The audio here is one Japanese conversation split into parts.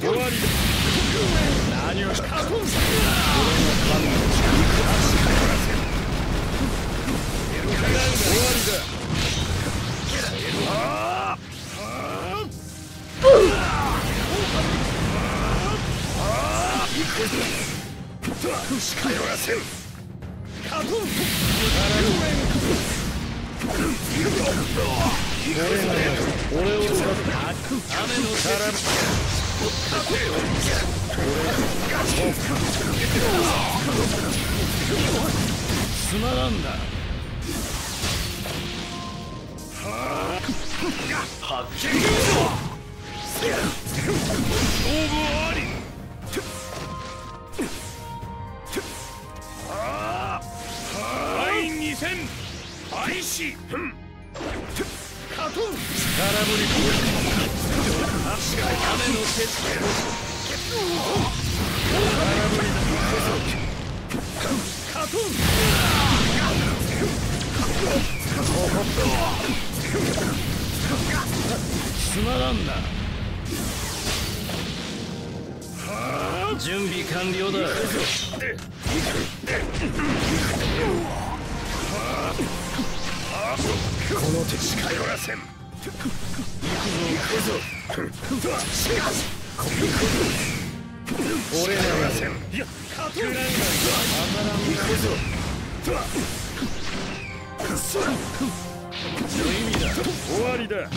終わりだ。何をした俺の神の力終わりだよらせんカトン俺を使って雨の力つまらんだはっきり勝負あり戦開始カトン空振り足が雨の手空振りカトンつまらんな。準備完了だこの手近寄らせん。行くぞ。行くぞ。しかし俺らがせん。いや勝てない行くぞの意味だ。終わりだ。行く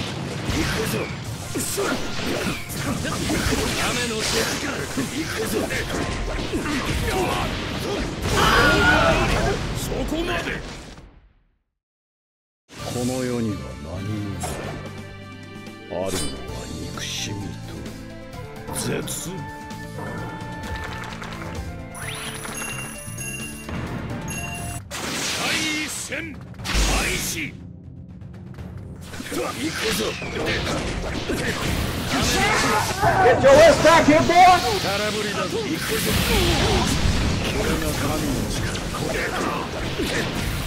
ぞ雨の手力行くぞそこまでの世には何もあるのは憎しみと絶対戦開始行くぞ Get your ass back here, boy! 空振りだぞ行くぞこれが神の力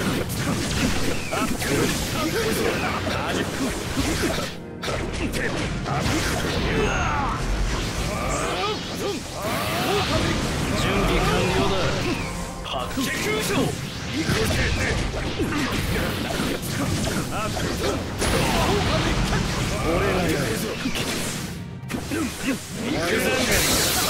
行く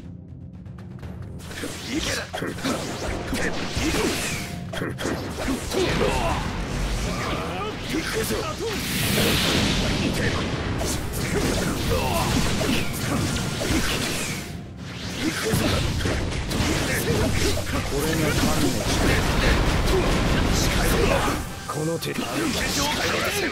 も砕け散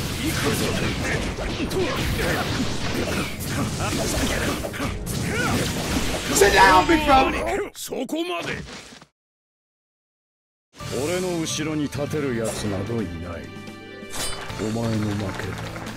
そこまで。俺の後ろに立てるやつなどいない。お前の負けだ